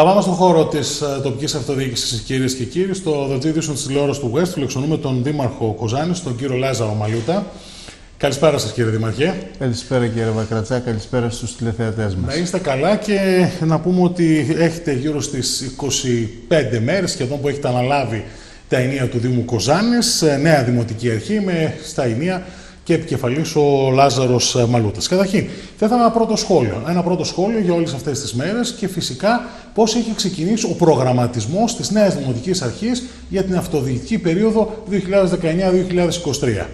Θα πάμε στον χώρο της ε, τοπικής αυτοδιοίκησης, κυρίες και κύριοι, στο δελτίο της τηλεόρασης του West. Φιλοξενούμε τον Δήμαρχο Κοζάνη, τον κύριο Λάζαρο Μαλούτα. Καλησπέρα σας, κύριε Δημαρχέ. Καλησπέρα, κύριε Βακρατσά. Καλησπέρα στους τηλεθεατές μας. Να είστε καλά και να πούμε ότι έχετε γύρω στις 25 μέρες σχεδόν που έχετε αναλάβει τα ενία του Δήμου Κοζάνης, ε, νέα δημοτική αρχή με στα ενία και επικεφαλής ο Λάζαρος Μαλούτας. Καταρχήν, θα ήθελα ένα πρώτο σχόλιο. Ένα πρώτο σχόλιο για όλες αυτές τις μέρες και φυσικά πώς έχει ξεκινήσει ο προγραμματισμός της νέας Δημοτική Αρχής για την αυτοδιοικητική περίοδο 2019-2023.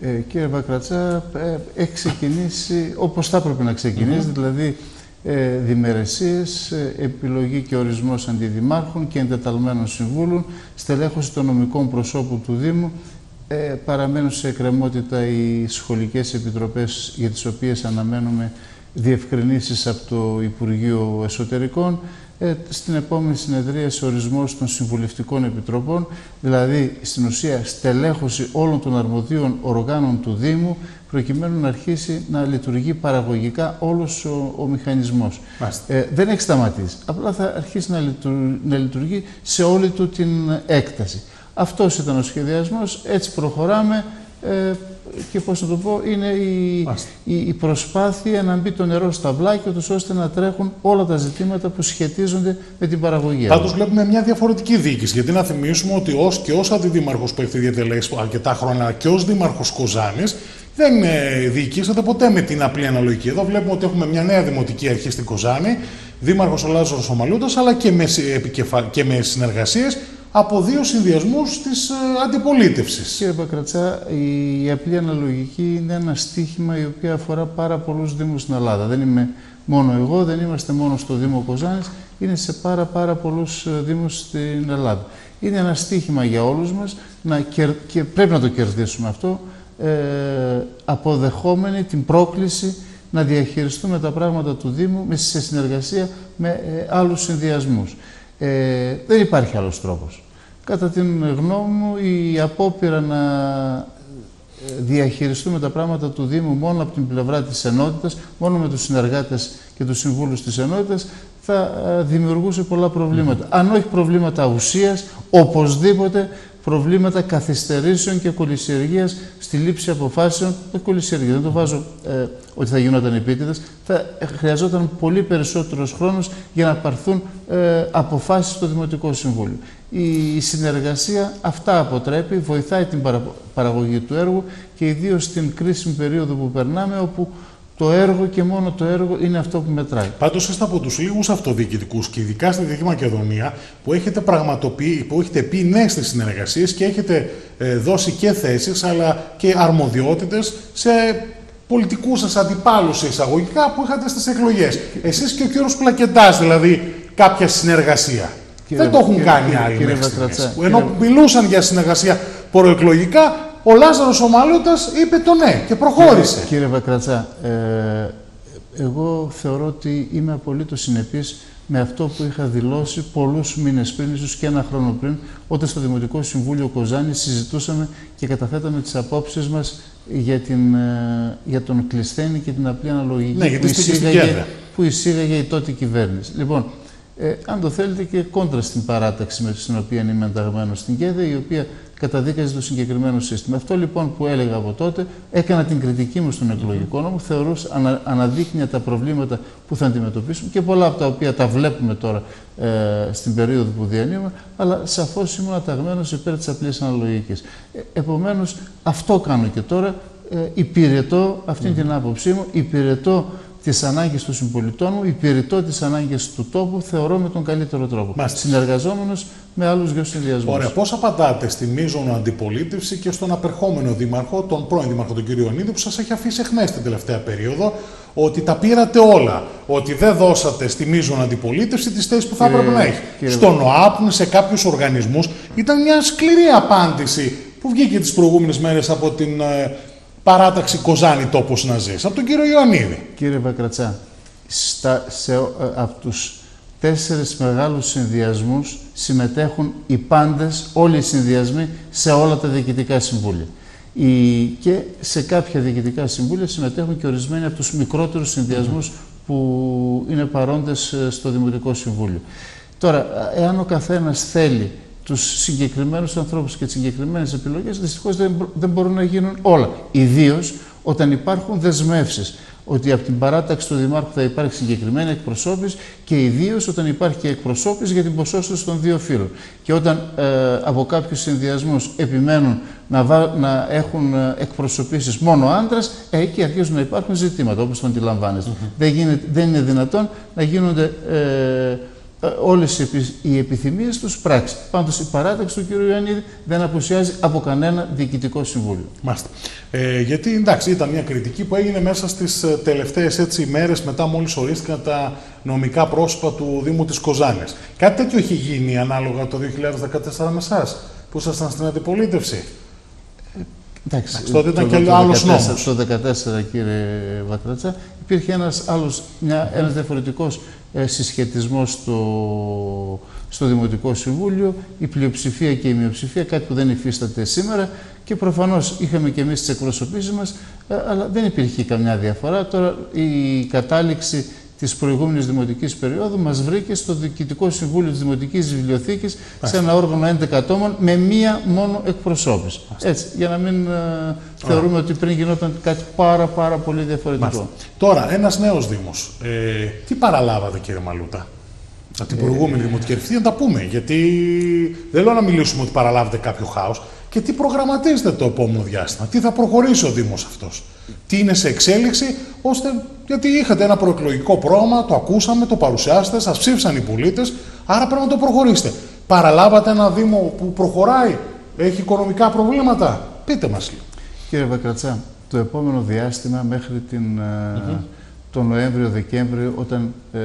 Ε, κύριε Βακρατσά, ε, έχει ξεκινήσει όπως θα έπρεπε να ξεκινήσει, δηλαδή ε, διμερεσίες, ε, επιλογή και ορισμός αντιδημάρχων και εντεταλμένων συμβούλων, στελέχωση των νομικών προσώπων του Δήμου, ε, παραμένουν σε εκκρεμότητα οι σχολικές επιτροπές για τις οποίες αναμένουμε διευκρινήσεις από το Υπουργείο Εσωτερικών, ε, στην επόμενη συνεδρία σε ορισμός των συμβουλευτικών επιτροπών, δηλαδή στην ουσία στελέχωση όλων των αρμοδίων οργάνων του Δήμου, προκειμένου να αρχίσει να λειτουργεί παραγωγικά όλος ο, ο μηχανισμός. Ε, δεν έχει σταματήσει. Απλά θα αρχίσει να, να λειτουργεί σε όλη του την έκταση. Αυτός ήταν ο σχεδιασμός, έτσι προχωράμε ε, και πώς να το πω, είναι η, η, η, προσπάθεια να μπει το νερό στα βλάκια τους ώστε να τρέχουν όλα τα ζητήματα που σχετίζονται με την παραγωγή. Πάντως βλέπουμε μια διαφορετική διοίκηση, γιατί να θυμίσουμε ότι ως και ως αντιδήμαρχος που έχετε διατελέσει αρκετά χρόνια και ως δήμαρχος Κοζάνης, δεν ε, διοικήσατε ποτέ με την απλή αναλογική. Εδώ βλέπουμε ότι έχουμε μια νέα δημοτική αρχή στην Κοζάνη, δήμαρχος ο Λάζαρος Ομαλούτας, αλλά και με, και με συνεργασίες από δύο συνδυασμούς της ε, αντιπολίτευσης. Κύριε Πακρατσά, η απλή αναλογική είναι ένα στίχημα η οποία αφορά πάρα πολλούς Δήμους στην Ελλάδα. Δεν είμαι μόνο εγώ, δεν είμαστε μόνο στο Δήμο Κοζάνης, είναι σε πάρα, πάρα πολλούς ε, Δήμους στην Ελλάδα. Είναι ένα στίχημα για όλους μας και πρέπει να το κερδίσουμε αυτό, ε, αποδεχόμενοι την πρόκληση να διαχειριστούμε τα πράγματα του Δήμου σε συνεργασία με ε, άλλους συνδυασμούς. Ε, δεν υπάρχει άλλος τρόπος. Κατά την γνώμη μου, η απόπειρα να ε, διαχειριστούμε τα πράγματα του Δήμου μόνο από την πλευρά της ενότητας, μόνο με τους συνεργάτες και τους συμβούλους της ενότητας, θα ε, δημιουργούσε πολλά προβλήματα. Αν όχι προβλήματα ουσίας, οπωσδήποτε προβλήματα καθυστερήσεων και κολυσιεργίας στη λήψη αποφάσεων. Όχι κολυσιεργία, δεν το βάζω ε, ότι θα γινόταν επίτηδες. Θα χρειαζόταν πολύ περισσότερος χρόνος για να πάρθουν ε, αποφάσεις στο Δημοτικό Συμβούλιο. Η συνεργασία αυτά αποτρέπει, βοηθάει την παραγωγή του έργου και ιδίως στην κρίσιμη περίοδο που περνάμε, όπου το έργο και μόνο το έργο είναι αυτό που μετράει. Πάντως είστε από τους λίγους αυτοδιοικητικούς και ειδικά στη Δυτική Μακεδονία που έχετε πραγματοποιήσει, που έχετε πει ναι στις συνεργασίες και έχετε ε, δώσει και θέσεις αλλά και αρμοδιότητες σε πολιτικούς σας αντιπάλους εισαγωγικά που είχατε στις εκλογές. Εσείς και ο κύριος Πλακεντάς, δηλαδή κάποια συνεργασία. Κύριε, Δεν το έχουν κύριε, κάνει άλλοι κύριε, Ενώ μιλούσαν για συνεργασία προεκλογικά, ο Λάζαρος ο Μαλούτας είπε το ναι και προχώρησε. Κύριε, κύριε Βακρατσά, ε, εγώ θεωρώ ότι είμαι απολύτως συνεπής με αυτό που είχα δηλώσει πολλούς μήνες πριν, ίσως και ένα χρόνο πριν, όταν στο Δημοτικό Συμβούλιο Κοζάνη συζητούσαμε και καταθέταμε τις απόψεις μας για, την, ε, για τον Κλεισθένη και την απλή αναλογική ναι, που, εισήγαγε, που εισήγαγε η τότε κυβέρνηση. Λοιπόν, ε, αν το θέλετε και κόντρα στην παράταξη με την οποία είμαι ενταγμένο στην ΚΕΔΕ, η οποία καταδίκαζε το συγκεκριμένο σύστημα. Αυτό λοιπόν που έλεγα από τότε, έκανα την κριτική μου στον εκλογικό νόμο, θεωρούσα, ανα, αναδείκνυα τα προβλήματα που θα αντιμετωπίσουμε και πολλά από τα οποία τα βλέπουμε τώρα ε, στην περίοδο που διανύουμε, αλλά σαφώς ήμουν αταγμένος υπέρ της απλής αναλογικής. Ε, Επομένως, αυτό κάνω και τώρα. Ε, υπηρετώ αυτή την άποψή μου, υπηρετώ τις ανάγκες των συμπολιτών μου, υπηρετώ τις ανάγκες του τόπου, θεωρώ με τον καλύτερο τρόπο. Συνεργαζόμενος με άλλους δύο συνδυασμούς. Ωραία. Πώς απαντάτε στη μείζωνο αντιπολίτευση και στον απερχόμενο δήμαρχο, τον πρώην δήμαρχο, τον κύριο Ιωνίδη, που σας έχει αφήσει εχμές την τελευταία περίοδο, ότι τα πήρατε όλα. Ότι δεν δώσατε στη μείζωνο αντιπολίτευση τις θέσεις που θα έπρεπε να έχει. Στον ΟΑΠ, σε κάποιους οργανισμούς, ήταν μια σκληρή απάντηση που βγήκε τις προηγούμενες μέρες από την ε, παράταξη Κοζάνη τόπος να ζεις, από τον κύριο Ιωαννίδη. Κύριε Βακρατσά, στα, σε, ε, από τους τέσσερις μεγάλους συνδυασμούς συμμετέχουν οι πάντες, όλοι οι συνδυασμοί, σε όλα τα διοικητικά συμβούλια. Οι, και σε κάποια διοικητικά συμβούλια συμμετέχουν και ορισμένοι από τους μικρότερους συνδυασμούς που είναι παρόντες ε, στο Δημοτικό Συμβούλιο. Τώρα, εάν ο καθένας θέλει τους συγκεκριμένους ανθρώπους και τις συγκεκριμένες επιλογές, δυστυχώς δεν, δεν μπορούν να γίνουν όλα. Ιδίως όταν υπάρχουν δεσμεύσεις ότι από την παράταξη του Δημάρχου θα υπάρχει συγκεκριμένη εκπροσώπηση και ιδίως όταν υπάρχει και εκπροσώπηση για την ποσόστοση των δύο φύλων. Και όταν ε, από κάποιους συνδυασμούς επιμένουν να, να έχουν ε, εκπροσωπήσεις μόνο άντρε, ε, εκεί αρχίζουν να υπάρχουν ζητήματα όπως το αντιλαμβάνεστε. δεν, δεν είναι δυνατόν να γίνονται. Ε, ε, όλες οι επιθυμίες τους πράξη. Πάντως η παράταξη του κ. Ιωαννίδη δεν απουσιάζει από κανένα διοικητικό συμβούλιο. Μάλιστα. Ε, γιατί εντάξει ήταν μια κριτική που έγινε μέσα στις ε, τελευταίες έτσι ημέρες μετά μόλις ορίστηκαν τα νομικά πρόσωπα του Δήμου της Κοζάνης. Κάτι τέτοιο έχει γίνει ανάλογα το 2014 με εσάς που ήσασταν στην αντιπολίτευση; Εντάξει, τότε ήταν και άλλος νόμος. Το 2014, κύριε Βακρατσά, υπήρχε ένας άλλος, μια, ένας διαφορετικός ε, συσχετισμός στο, στο Δημοτικό Συμβούλιο, η πλειοψηφία και η μειοψηφία, κάτι που δεν υφίσταται σήμερα και προφανώς είχαμε και εμείς τις εκπροσωπήσεις μας, ε, αλλά δεν υπήρχε καμιά διαφορά. Τώρα η κατάληξη της προηγούμενης δημοτικής περίοδου μας βρήκε στο Διοικητικό Συμβούλιο της Δημοτικής Βιβλιοθήκης σε ένα όργανο 11 ατόμων με μία μόνο εκπροσώπηση. Έτσι, για να μην ε, θεωρούμε ότι πριν γινόταν κάτι πάρα πάρα πολύ διαφορετικό. Τώρα, ένας νέος Δήμος. Ε, τι παραλάβατε κύριε Μαλούτα; Από την προηγούμενη δημοτική ευθύνη να τα πούμε, γιατί δεν λέω να μιλήσουμε ότι παραλάβετε κάποιο χάος και τι προγραμματίζετε το επόμενο διάστημα, τι θα προχωρήσει ο Δήμος αυτός, τι είναι σε εξέλιξη, ώστε, γιατί είχατε ένα προεκλογικό πρόγραμμα, το ακούσαμε, το παρουσιάσετε, σας ψήφισαν οι πολίτες, άρα πρέπει να το προχωρήσετε. Παραλάβατε ένα Δήμο που προχωράει, έχει οικονομικά προβλήματα, πείτε μας λίγο. Κύριε Βακρατσά, το επόμενο διάστημα μέχρι την, mm τον Νοέμβριο-Δεκέμβριο, όταν ε,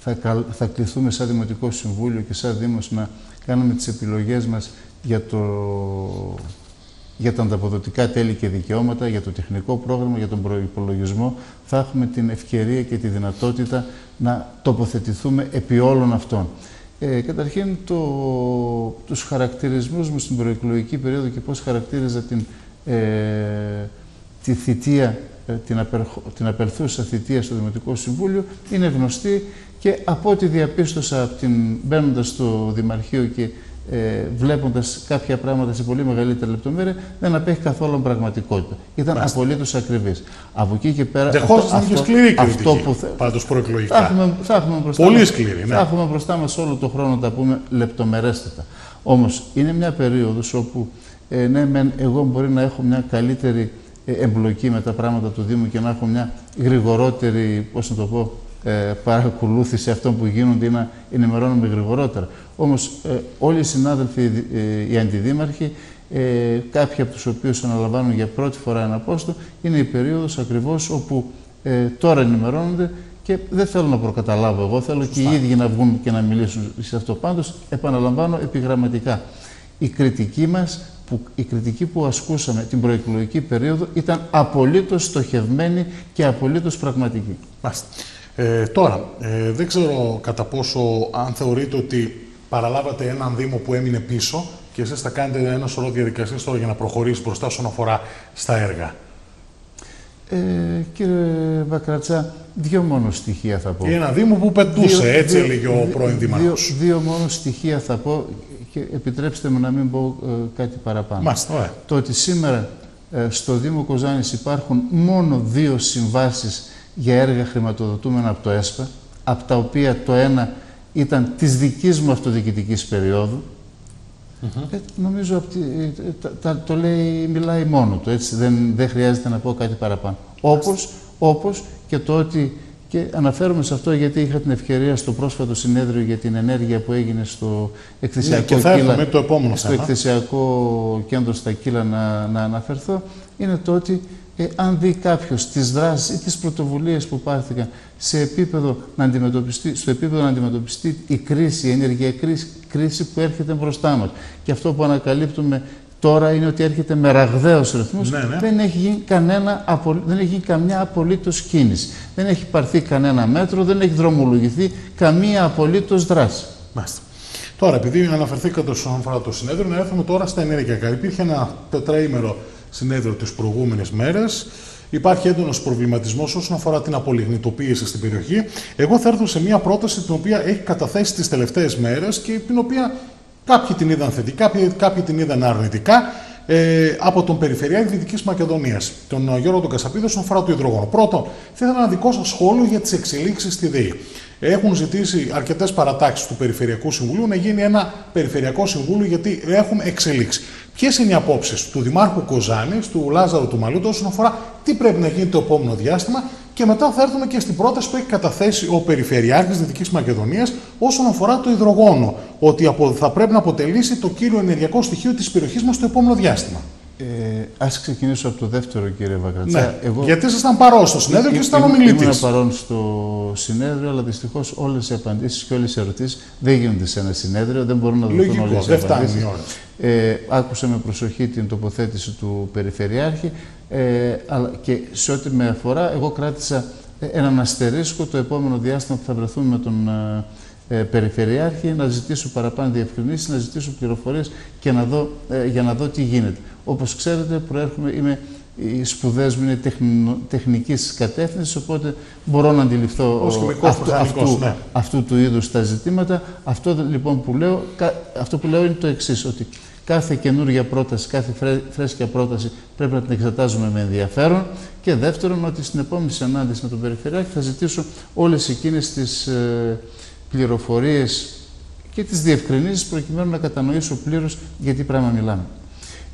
θα, θα κληθούμε σαν Δημοτικό Συμβούλιο και σαν Δήμος να κάνουμε τις επιλογές μας για, το, για τα ανταποδοτικά τέλη και δικαιώματα, για το τεχνικό πρόγραμμα, για τον προϋπολογισμό, θα έχουμε την ευκαιρία και τη δυνατότητα να τοποθετηθούμε επί όλων αυτών. Ε, καταρχήν, το, τους χαρακτηρισμούς μου στην προεκλογική περίοδο και πώς χαρακτήριζα την, ε, τη θητεία, ε, την, απερχο, την απερθούσα θητεία στο Δημοτικό Συμβούλιο είναι γνωστή και από ό,τι διαπίστωσα από την, μπαίνοντας στο Δημαρχείο και ε, βλέποντας κάποια πράγματα σε πολύ μεγαλύτερη λεπτομέρεια, δεν απέχει καθόλου πραγματικότητα. Ήταν απολύτως ακριβής. Από εκεί και πέρα. Δεχόσασταν αυτό, σκληρή αυτό που Πάντως προεκλογικά. Θα έχουμε, θα έχουμε μπροστά πολύ μας, σκληρή, ναι. Θα έχουμε μπροστά μας όλο τον χρόνο να τα πούμε λεπτομερέστατα. Όμως είναι μια περίοδος όπου ε, ναι, μεν, εγώ μπορεί να έχω μια καλύτερη ε, εμπλοκή με τα πράγματα του Δήμου και να έχω μια γρηγορότερη, πώς να το πω, ε, παρακολούθηση αυτών που γίνονται ή να ενημερώνουμε γρηγορότερα. Όμως ε, όλοι οι συνάδελφοι, ε, οι αντιδήμαρχοι, ε, κάποιοι από τους οποίους αναλαμβάνουν για πρώτη φορά ένα πόστο, είναι η περίοδος ακριβώς όπου ε, τώρα ενημερώνονται και δεν θέλω να προκαταλάβω εγώ, θέλω και οι ίδιοι να βγουν και να μιλήσουν σε αυτό. Πάντως, επαναλαμβάνω επιγραμματικά, η κριτική μας που, η κριτική που ασκούσαμε την προεκλογική περίοδο ήταν απολύτως στοχευμένη και απολύτως πραγματική. Ε, τώρα, ε, δεν ξέρω κατά πόσο αν θεωρείτε ότι παραλάβατε έναν Δήμο που έμεινε πίσω και εσείς θα κάνετε ένα σωρό διαδικασίες τώρα για να προχωρήσει μπροστά όσον αφορά στα έργα. Ε, κύριε Βακρατσά, δύο μόνο στοιχεία θα πω. Ένα Δήμο που πετούσε, δύο, έτσι έλεγε ο πρώην Δήμαρχος. Δύο, δύο μόνο στοιχεία θα πω και επιτρέψτε μου να μην πω ε, κάτι παραπάνω. Μάλιστα, Το ότι σήμερα ε, στο Δήμο Κοζάνης υπάρχουν μόνο δύο συμβάσεις για έργα χρηματοδοτούμενα από το ΕΣΠΑ, από τα οποία το ένα ήταν της δικής μου αυτοδιοικητικής περίοδου. ε, νομίζω ότι ε, το λέει, μιλάει μόνο του, έτσι, δεν, δεν χρειάζεται να πω κάτι παραπάνω. Όπως, όπως και το ότι, και αναφέρομαι σε αυτό γιατί είχα την ευκαιρία στο πρόσφατο συνέδριο για την ενέργεια που έγινε στο εκθεσιακό, ναι, Κύλα, το επόμενο στο εκθεσιακό κέντρο στα Κύλα να, να αναφερθώ, είναι το ότι ε, αν δει κάποιος τις δράσεις ή τις πρωτοβουλίες που πάρθηκαν σε επίπεδο να αντιμετωπιστεί, στο επίπεδο να αντιμετωπιστεί η κρίση, η ενεργειακή κρίση που έρχεται μπροστά μας. Και αυτό που ανακαλύπτουμε τώρα είναι ότι έρχεται με ραγδαίους ρυθμούς. Ναι, ναι. Δεν, έχει γίνει κανένα, δεν έχει γίνει καμιά απολύτως κίνηση. Δεν έχει πάρθει κανένα μέτρο, δεν έχει δρομολογηθεί καμία απολύτως δράση. Μάλιστα. Τώρα, επειδή αναφερθήκατε όσον αφορά το συνέδριο, να έρθουμε τώρα στα ενεργειακά. Υπήρχε ένα τετραήμερο συνέδριο τις προηγούμενες μέρες. Υπάρχει έντονος προβληματισμός όσον αφορά την απολιγνητοποίηση στην περιοχή. Εγώ θα έρθω σε μια πρόταση την οποία έχει καταθέσει τις τελευταίες μέρες και την οποία κάποιοι την είδαν θετικά, κάποιοι την είδαν αρνητικά ε, από τον Περιφερειάρχη Δυτικής Μακεδονίας, τον Γιώργο τον Κασαπίδο, όσον αφορά το υδρογόνο. Πρώτον, θα ήθελα ένα δικό σας σχόλιο για τις εξελίξεις στη ΔΕΗ. Έχουν ζητήσει αρκετές παρατάξεις του Περιφερειακού Συμβουλίου να γίνει ένα Περιφερειακό Συμβούλιο γιατί έχουμε εξελίξει. Ποιες είναι οι απόψεις του Δημάρχου Κοζάνη, του Λάζαρου του Μαλούτου, όσον αφορά τι πρέπει να γίνει το επόμενο διάστημα και μετά θα έρθουμε και στην πρόταση που έχει καταθέσει ο Περιφερειάρχης Δυτικής Μακεδονίας όσον αφορά το υδρογόνο, ότι θα πρέπει να αποτελήσει το κύριο ενεργειακό στοιχείο της περιοχής μας στο επόμενο διάστημα. Ε, ας ξεκινήσω από το δεύτερο κύριε Βακρατσά. Ναι, Εγώ... γιατί ήσασταν παρόν στο συνέδριο και ήσασταν ομιλητής. Ήμουν παρόν στο συνέδριο, αλλά δυστυχώς όλες οι απαντήσεις και όλες οι ερωτήσεις δεν γίνονται σε ένα συνέδριο, δεν μπορούν να δοθούν όλες οι απαντήσεις. Ε, άκουσα με προσοχή την τοποθέτηση του Περιφερειάρχη ε, αλλά και σε ό,τι με αφορά, εγώ κράτησα έναν αστερίσκο το επόμενο διάστημα που θα βρεθούμε με τον ε, Περιφερειάρχη να ζητήσω παραπάνω διευκρινήσεις, να ζητήσω πληροφορίες και να δω, ε, για να δω τι γίνεται. Όπως ξέρετε, προέρχομαι, είμαι, οι σπουδές μου είναι τεχνο, τεχνικής κατεύθυνσης, οπότε μπορώ να αντιληφθώ αυτού, αυτού, ναι. αυτού, του είδους τα ζητήματα. Αυτό λοιπόν που λέω, αυτό που λέω είναι το εξής, ότι κάθε καινούργια πρόταση, κάθε φρέσκια πρόταση πρέπει να την εξετάζουμε με ενδιαφέρον και δεύτερον ότι στην επόμενη συνάντηση με τον Περιφερειάρχη θα ζητήσω όλες εκείνες τις ε, πληροφορίες και τις διευκρινήσεις προκειμένου να κατανοήσω πλήρως για τι πράγμα μιλάμε.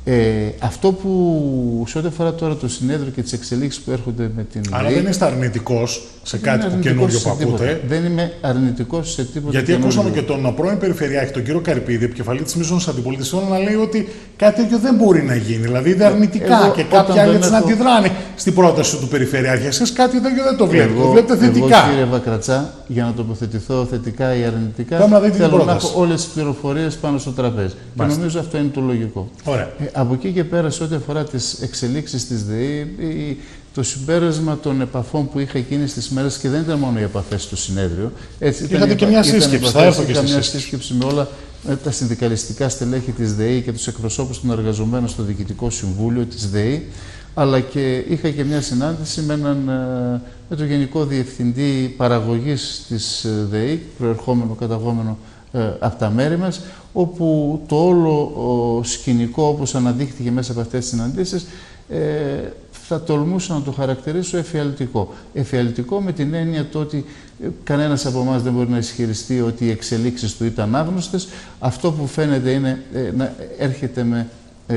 Ε, αυτό που σε ό,τι αφορά τώρα το συνέδριο και τις εξελίξεις που έρχονται με την. Αλλά δεν είστε αρνητικός σε κάτι που καινούριο που ακούτε. Δεν είμαι αρνητικός σε τίποτα. Γιατί καινούριο. ακούσαμε και τον πρώην Περιφερειάρχη, τον κύριο Καρυπίδη, επικεφαλής της Μίζωνο Αντιπολιτησιών, να λέει ότι κάτι τέτοιο δεν μπορεί να γίνει. Δηλαδή είναι αρνητικά εγώ, και κάποιοι άλλοι έτσι έχω... να αντιδράνε στην πρόταση του Περιφερειάρχη. Εσείς κάτι τέτοιο δεν το βλέπετε. Εγώ, το βλέπετε θετικά. Εγώ, κύριε Βακρατσά, για να τοποθετηθώ θετικά ή αρνητικά, θέλω να έχω όλες τις πληροφορίες πάνω στο τραπέζι. Και νομίζω αυτό είναι το λογικό. Ωραία. Ε, από εκεί και πέρα, σε ό,τι αφορά τις εξελίξεις της ΔΕΗ, το συμπέρασμα των επαφών που είχα εκείνες τις μέρες και δεν ήταν μόνο οι επαφές στο συνέδριο. Έτσι, Είχατε και μια σύσκεψη. Θα έρθω και μια σύσκεψη με όλα με τα συνδικαλιστικά στελέχη της ΔΕΗ και τους εκπροσώπους των εργαζομένων στο Διοικητικό Συμβούλιο της ΔΕΗ. Αλλά και είχα και μια συνάντηση με, έναν, ε, με τον Γενικό Διευθυντή Παραγωγής της ε, ΔΕΗ, προερχόμενο, καταγόμενο ε, από τα μέρη μας, όπου το όλο σκηνικό, όπως αναδείχθηκε μέσα από αυτές τις συναντήσεις, ε, θα τολμούσα να το χαρακτηρίσω εφιαλτικό. Εφιαλτικό με την έννοια το ότι ε, κανένας από εμάς δεν μπορεί να ισχυριστεί ότι οι εξελίξεις του ήταν άγνωστες. Αυτό που φαίνεται είναι ε, να έρχεται με, ε,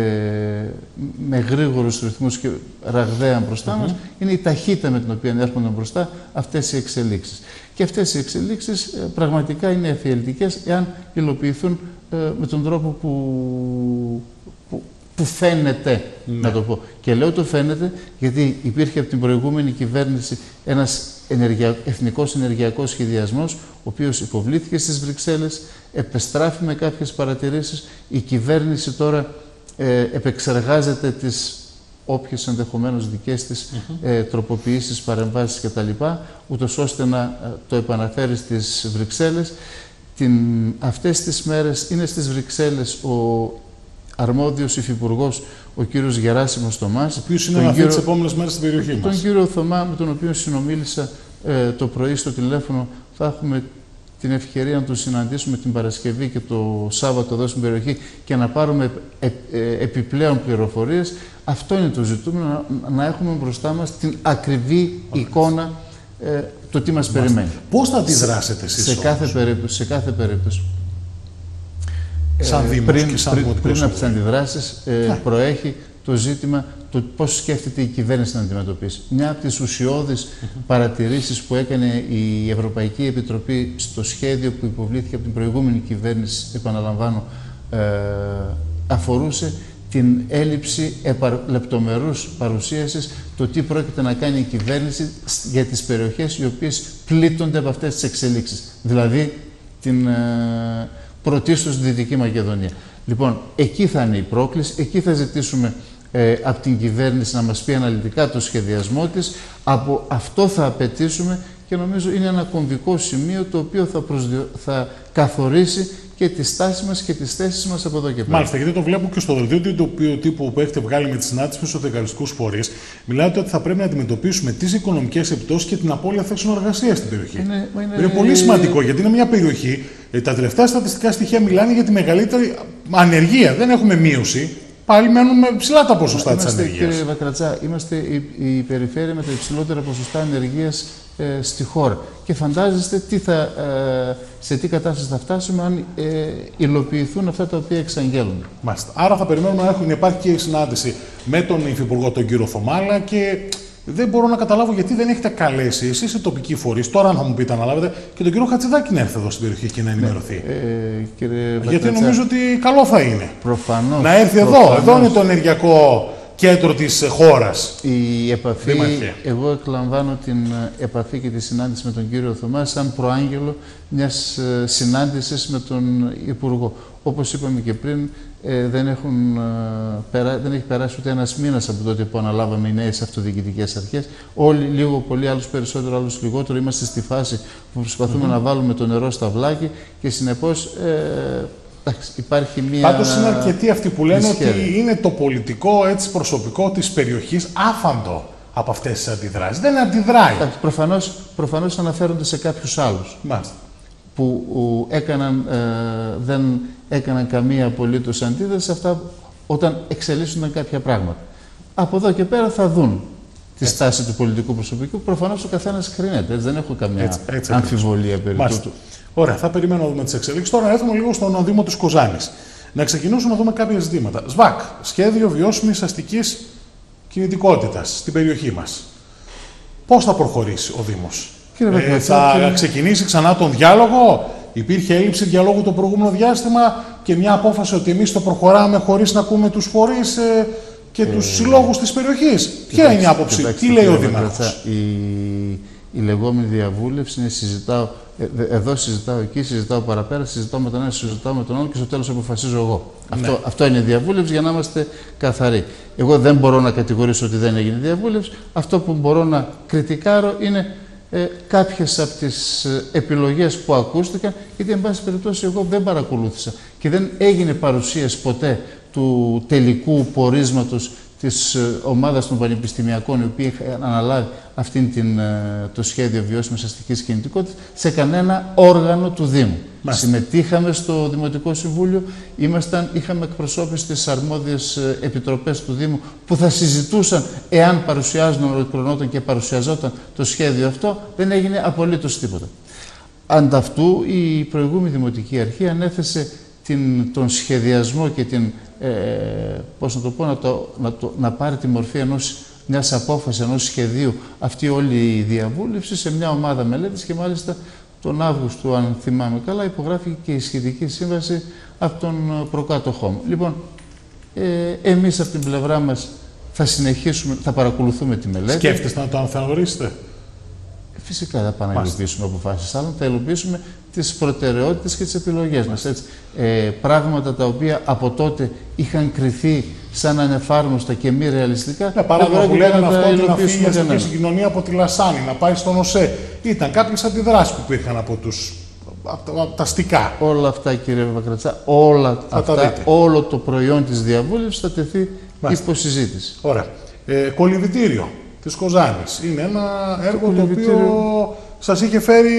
με γρήγορους ρυθμούς και ραγδαία μπροστά mm είναι η ταχύτητα με την οποία έρχονται μπροστά αυτές οι εξελίξεις. Και αυτές οι εξελίξεις ε, πραγματικά είναι εφιαλτικές εάν υλοποιηθούν με τον τρόπο που που φαίνεται, ναι. να το πω. Και λέω το φαίνεται γιατί υπήρχε από την προηγούμενη κυβέρνηση ένας ενεργεια... εθνικός ενεργειακός σχεδιασμός, ο οποίος υποβλήθηκε στις Βρυξέλλες, επεστράφει με κάποιες παρατηρήσεις. Η κυβέρνηση τώρα ε, επεξεργάζεται τις όποιες ενδεχομένως δικές της mm -hmm. ε, τροποποιήσεις, παρεμβάσεις κτλ. ούτως ώστε να ε, το επαναφέρει στις Βρυξέλλες. Την, αυτές τις μέρες είναι στις Βρυξέλλες ο αρμόδιος υφυπουργός ο κύριος Γεράσιμος Θωμάς. Ο οποίος είναι αυτή τις επόμενες μέρες στην περιοχή μας. Τον κύριο Θωμά με τον οποίο συνομίλησα ε, το πρωί στο τηλέφωνο θα έχουμε την ευκαιρία να τον συναντήσουμε την Παρασκευή και το Σάββατο εδώ στην περιοχή και να πάρουμε ε, ε, επιπλέον πληροφορίες. Αυτό είναι το ζητούμενο, να, έχουμε μπροστά μας την ακριβή εικόνα ε, το τι μας περιμένει. Πώς θα αντιδράσετε εσείς σε, κάθε περίπτωση, σε κάθε περίπτωση. Σαν ε, Δήμος πριν, και σαν πριν, πριν από τις αντιδράσεις, ε, προέχει το ζήτημα το πώς σκέφτεται η κυβέρνηση να αντιμετωπίσει. Μια από τις ουσιώδεις παρατηρήσεις που έκανε η Ευρωπαϊκή Επιτροπή στο σχέδιο που υποβλήθηκε από την προηγούμενη κυβέρνηση, επαναλαμβάνω, ε, αφορούσε την έλλειψη λεπτομερούς παρουσίασης το τι πρόκειται να κάνει η κυβέρνηση για τις περιοχές οι οποίες πλήττονται από αυτές τις εξελίξεις. Δηλαδή την, ε, πρωτίστως στη Δυτική Μακεδονία. Λοιπόν, εκεί θα είναι η πρόκληση, εκεί θα ζητήσουμε ε, από την κυβέρνηση να μας πει αναλυτικά το σχεδιασμό της, από αυτό θα απαιτήσουμε και νομίζω είναι ένα κομβικό σημείο το οποίο θα, θα καθορίσει και τη στάση μας και τις θέσεις μας από εδώ και πέρα. Μάλιστα, γιατί το βλέπω και στο δελτίο του τύπου που έχετε βγάλει με τη συνάντηση με τους δικαστικού φορείς. Μιλάτε ότι θα πρέπει να αντιμετωπίσουμε τις οικονομικές επιπτώσεις και την απώλεια θέσεων εργασίας στην περιοχή. Είναι, είναι... είναι πολύ σημαντικό γιατί είναι μια περιοχή. Ε, τα τελευταία στατιστικά στοιχεία μιλάνε για τη μεγαλύτερη ανεργία. Δεν έχουμε μείωση πάλι μένουμε ψηλά τα ποσοστά της ανεργίας. Κύριε Βακρατσά, είμαστε η, η περιφέρεια με τα υψηλότερα ποσοστά ανεργίας ε, στη χώρα. Και φαντάζεστε τι θα, ε, σε τι κατάσταση θα φτάσουμε αν ε, υλοποιηθούν αυτά τα οποία εξαγγέλνουν. Μάλιστα. Άρα θα περιμένουμε να έχουν υπάρχει και η συνάντηση με τον Υφυπουργό τον κύριο Θωμάλα και δεν μπορώ να καταλάβω γιατί δεν έχετε καλέσει εσείς οι τοπικοί φορείς. Τώρα, αν θα μου πείτε, αναλάβετε και τον κύριο Χατζηδάκη να έρθει εδώ στην περιοχή και να ναι, ενημερωθεί. Ε, κύριε γιατί νομίζω ότι καλό θα είναι. Προφανώς, να έρθει εδώ. Εδώ είναι το ενεργειακό κέντρο της χώρας. Η επαφή, εγώ εκλαμβάνω την επαφή και τη συνάντηση με τον κύριο Θωμάς σαν προάγγελο μιας ε, συνάντησης με τον Υπουργό. Όπως είπαμε και πριν, ε, δεν, έχουν, ε, δεν έχει περάσει ούτε ένας μήνας από τότε που αναλάβαμε οι νέες αυτοδιοικητικές αρχές. Όλοι, λίγο πολύ, άλλους περισσότερο, άλλους λιγότερο, είμαστε στη φάση που προσπαθούμε να βάλουμε το νερό στα βλάκια και συνεπώς υπάρχει μία. Πάντως είναι αρκετοί αυτοί που λένε ότι είναι το πολιτικό έτσι, προσωπικό της περιοχής άφαντο από αυτές τις αντιδράσεις. Δεν αντιδράει. Προφανώς προφανώς αναφέρονται σε κάποιους άλλους. Που έκαναν, ε, δεν έκαναν καμία απολύτως αντίδραση σε αυτά όταν εξελίσσονταν κάποια πράγματα. Από εδώ και πέρα θα δουν τη στάση του πολιτικού προσωπικού. Προφανώς ο καθένας κρίνεται. Έτσι, δεν έχω καμία έτσι, έτσι, αμφιβολία περί τούτου. Ωραία, θα περιμένω να δούμε τις εξελίξεις. Τώρα έρθουμε λίγο στον Δήμο της Κοζάνης. Να ξεκινήσουμε να δούμε κάποια ζητήματα. ΣΒΑΚ, σχέδιο βιώσιμης αστικής κινητικότητας στην περιοχή μας. Πώς θα προχωρήσει ο Δήμος, ε, Θα ξεκινήσει ξανά τον διάλογο. Υπήρχε έλλειψη διαλόγου το προηγούμενο διάστημα και μια απόφαση ότι εμείς το προχωράμε χωρίς να ακούμε τους φορείς ε, και ε, τους συλλόγους της περιοχής. Ποια είναι η άποψη, τι λέει ο Δήμαρχος; Η, η λεγόμενη διαβούλευση είναι συζητάω ε, εδώ συζητάω εκεί, συζητάω παραπέρα, συζητάω με τον ένα, συζητάω με τον άλλο και στο τέλος αποφασίζω εγώ. Ναι. Αυτό, αυτό είναι διαβούλευση για να είμαστε καθαροί. Εγώ δεν μπορώ να κατηγορήσω ότι δεν έγινε διαβούλευση. Αυτό που μπορώ να κριτικάρω είναι ε, κάποιες από τις ε, επιλογές που ακούστηκαν, γιατί εν πάση περιπτώσει εγώ δεν παρακολούθησα και δεν έγινε παρουσίαση ποτέ του τελικού πορίσματος της ε, ομάδας των πανεπιστημιακών, οι οποίοι είχαν αναλάβει αυτήν την, ε, το σχέδιο βιώσιμης αστικής κινητικότητας, σε κανένα όργανο του Δήμου. Συμμετείχαμε στο Δημοτικό Συμβούλιο, ήμασταν, είχαμε εκπροσώπηση στις αρμόδιες ε, επιτροπές του Δήμου που θα συζητούσαν εάν παρουσιάζονταν, ολοκληρωνόταν και παρουσιαζόταν το σχέδιο αυτό, δεν έγινε απολύτως τίποτα. Ανταυτού η προηγούμενη Δημοτική Αρχή ανέθεσε την, τον σχεδιασμό και την, ε, πώς να το πω, να, το, να, το, να πάρει τη μορφή ενός, μιας απόφασης, ενός σχεδίου αυτή όλη η διαβούλευση σε μια ομάδα μελέτης και μάλιστα τον Αύγουστο, αν θυμάμαι καλά, υπογράφηκε και η σχετική σύμβαση από τον προκάτοχό μου. Λοιπόν, ε, εμείς από την πλευρά μας θα συνεχίσουμε, θα παρακολουθούμε τη μελέτη. Σκέφτεστε να το ανθεωρήσετε; Φυσικά θα πάμε να υλοποιήσουμε αποφάσεις άλλων, θα υλοποιήσουμε τις προτεραιότητες και τις επιλογές μας. Ε, πράγματα τα οποία από τότε είχαν κρυθεί σαν ανεφάρμοστα και μη ρεαλιστικά. Ναι, παράδειγμα που λέγανε αυτό ότι να φύγει η αστική συγκοινωνία από τη Λασάνη, να πάει στον ΟΣΕ. Ήταν κάποιες αντιδράσεις που υπήρχαν από τους από τα αστικά. Όλα αυτά, κύριε Βακρατσά, όλα αυτά, όλο το προϊόν της διαβούλευσης θα τεθεί υπό συζήτηση. Ωραία. Ε, κολυβητήριο της Κοζάνης. Είναι ένα έργο το, οποίο σας είχε φέρει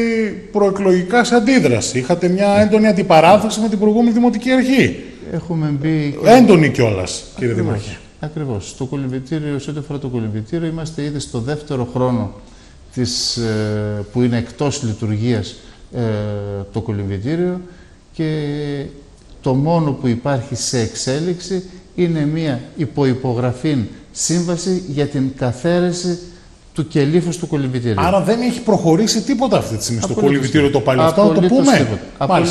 προεκλογικά σε αντίδραση. Είχατε μια έντονη αντιπαράθεση με την προηγούμενη Δημοτική Αρχή. Έχουμε μπει. Έντονη κιόλας, κύριε Δημάρχη. Ακριβώς. Στο κολυμβητήριο, σε ό,τι αφορά το κολυμβητήριο, είμαστε ήδη στο δεύτερο χρόνο της, ε, που είναι εκτός λειτουργίας ε, το κολυμβητήριο και το μόνο που υπάρχει σε εξέλιξη είναι μία υποϋπογραφή σύμβαση για την καθαίρεση του κελίφου του κολυμβητήριου. Άρα δεν έχει προχωρήσει τίποτα αυτή τη στιγμή στο κολυμβητήριο το παλιό. Αυτό να το πούμε.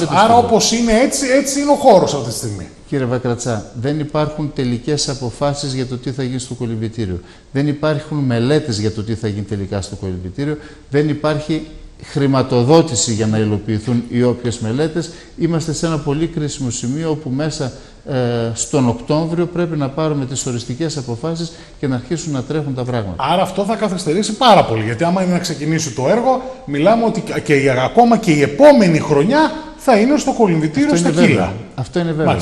Άρα όπως είναι έτσι, έτσι είναι ο χώρος αυτή τη στιγμή. Κύριε Βακρατσά, δεν υπάρχουν τελικές αποφάσεις για το τι θα γίνει στο κολυμβητήριο. Δεν υπάρχουν μελέτες για το τι θα γίνει τελικά στο κολυμβητήριο. Δεν υπάρχει χρηματοδότηση για να υλοποιηθούν οι όποιες μελέτες. Είμαστε σε ένα πολύ κρίσιμο σημείο όπου μέσα ε, στον Οκτώβριο πρέπει να πάρουμε τις οριστικές αποφάσεις και να αρχίσουν να τρέχουν τα πράγματα. Άρα αυτό θα καθυστερήσει πάρα πολύ. Γιατί άμα είναι να ξεκινήσει το έργο, μιλάμε ότι και η, ακόμα και η επόμενη χρονιά θα είναι στο κολυμβητήριο στα Κύλα. Αυτό είναι βέβαιο.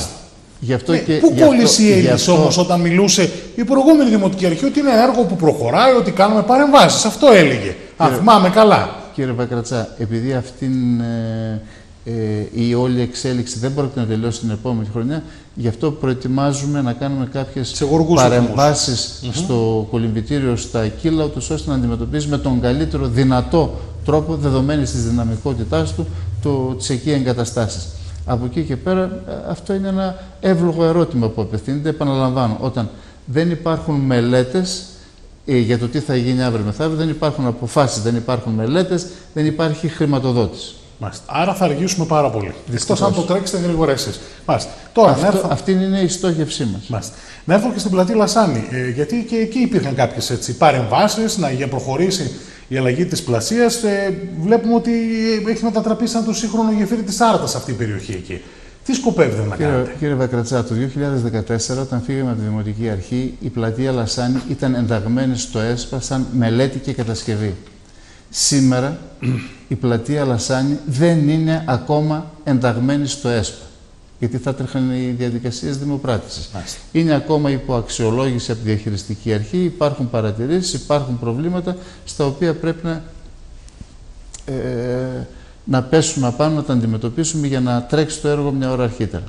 Γι αυτό ναι, και, πού κόλλησε η Έλληνε αυτό... όμως όταν μιλούσε η προηγούμενη Δημοτική Αρχή ότι είναι έργο που προχωράει, ότι κάνουμε παρεμβάσεις. Αυτό έλεγε. Αν θυμάμαι καλά. Κύριε Βακρατσά, επειδή αυτήν ε, ε, η όλη εξέλιξη δεν πρόκειται να τελειώσει την επόμενη χρονιά, γι' αυτό προετοιμάζουμε να κάνουμε κάποιες παρεμβάσεις στο κολυμπητήριο στα Κύλα, ώστε να αντιμετωπίσουμε τον καλύτερο δυνατό τρόπο, δεδομένη της δυναμικότητάς του, τις εκεί εγκαταστάσεις. Από εκεί και πέρα, ε, αυτό είναι ένα εύλογο ερώτημα που απευθύνεται. Επαναλαμβάνω, όταν δεν υπάρχουν μελέτες ε, για το τι θα γίνει αύριο μεθαύριο, δεν υπάρχουν αποφάσεις, δεν υπάρχουν μελέτες, δεν υπάρχει χρηματοδότηση. Μάλιστα. Άρα θα αργήσουμε πάρα πολύ. Δυστυχώς αν το τρέξετε γρήγορα εσείς. Τώρα, Αυτό, έρθω... Αυτή είναι η στόχευσή μας. Να έρθω και στην πλατεία Λασάνη. Ε, γιατί και εκεί υπήρχαν κάποιες παρεμβάσεις να για προχωρήσει η αλλαγή της πλασίας. Ε, βλέπουμε ότι έχει μετατραπεί σαν το σύγχρονο γεφύρι της Άρτας αυτή η περιοχή εκεί. Τι σκοπεύετε να κύριε, κάνετε; Κύριε Βακρατσά, το 2014 όταν φύγαμε από τη Δημοτική Αρχή, η πλατεία Λασάνη ήταν ενταγμένη στο ΕΣΠΑ σαν μελέτη και κατασκευή. Σήμερα η πλατεία Λασάνη δεν είναι ακόμα ενταγμένη στο ΕΣΠΑ γιατί θα τρέχουν οι διαδικασίες δημοπράτησης. Είναι ακόμα υπό αξιολόγηση από τη διαχειριστική αρχή, υπάρχουν παρατηρήσεις, υπάρχουν προβλήματα στα οποία πρέπει να, ε, να πέσουμε απάνω, να τα αντιμετωπίσουμε για να τρέξει το έργο μια ώρα αρχίτερα.